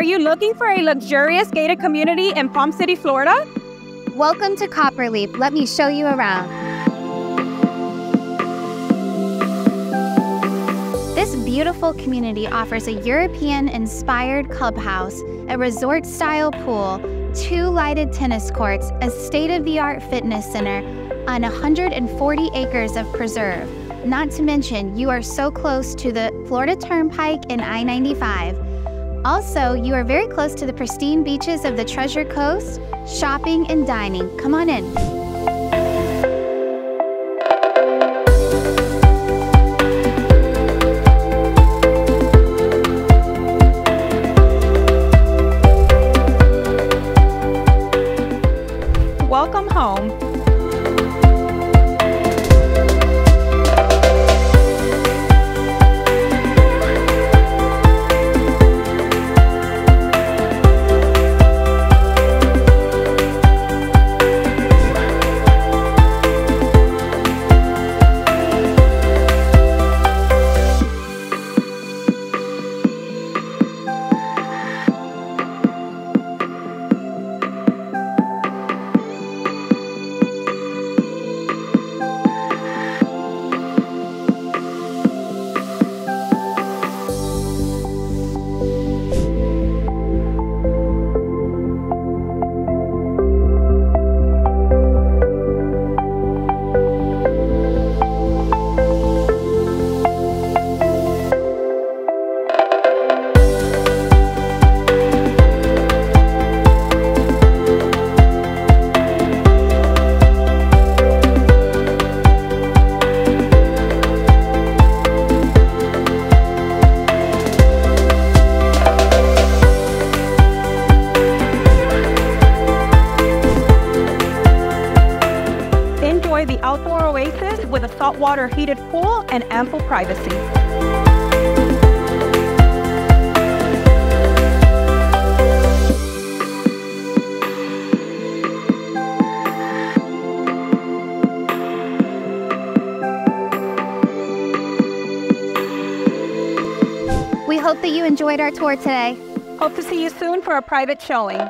Are you looking for a luxurious gated community in Palm City, Florida? Welcome to Copperleaf. Let me show you around. This beautiful community offers a European inspired clubhouse, a resort style pool, two lighted tennis courts, a state of the art fitness center, and 140 acres of preserve. Not to mention, you are so close to the Florida Turnpike and I 95. Also, you are very close to the pristine beaches of the Treasure Coast, shopping and dining. Come on in. With a saltwater heated pool and ample privacy. We hope that you enjoyed our tour today. Hope to see you soon for a private showing.